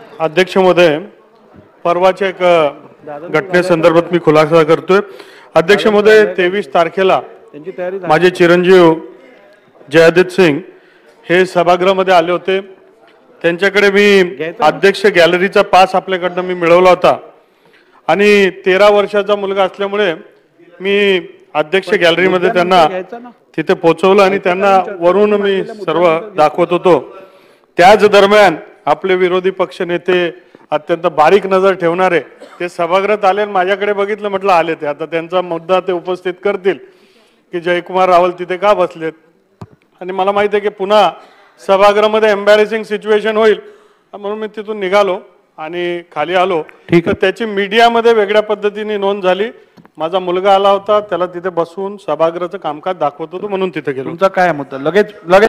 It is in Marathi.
अध्यक्ष महोदय परवाच्या एक घटनेसंदर्भात मी खुलासा करतोय. अध्यक्ष महोदय तेवीस तारखेला माझे चिरंजीव जयादित सिंग हे सभागृहामध्ये आले होते. त्यांच्याकडे मी अध्यक्ष गॅलरीचा पास आपल्याकडनं मी मिळवला होता. आणि तेरा वर्षाचा मुलगा असल्यामुळे मी अध्यक्ष गॅलरीमध्ये त्यांना तिथे पोहोचवलं आणि त्यांना वरून मी सर्व दाखवत होतो. त्याच दरम्यान आपले विरोधी पक्ष नेते अत्यंत बारीक नजर ठेवणारे ते सभागृहात आले आणि माझ्याकडे बघितलं म्हटलं आले ते. आता त्यांचा मुद्दा ते उपस्थित करतील की जयकुमार रावल तिथे का बसलेत? आणि मला माहिती आहे की पुन्हा सभागृहामध्ये एम्बॅरेसिंग सिच्युएशन होईल. म्हणून मी तिथून निघालो आणि खाली आलो. ठीक तर त्याची मीडियामध्ये वेगळ्या पद्धतीने नोंद झाली. माझा मुलगा आला होता त्याला तिथे बसवून सभागृहाचं कामकाज दाखवत होतो म्हणून तिथे गेलो. तुमचा काय मुद्दा? लगेच लगेच